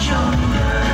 jungle.